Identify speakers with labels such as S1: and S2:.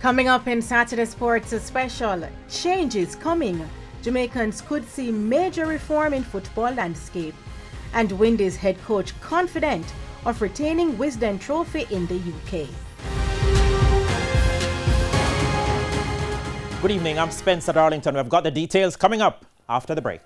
S1: Coming up in Saturday Sports special, changes coming. Jamaicans could see major reform in football landscape. And Windies head coach confident of retaining Wisden Trophy in the UK.
S2: Good evening, I'm Spencer Darlington. We've got the details coming up after the break.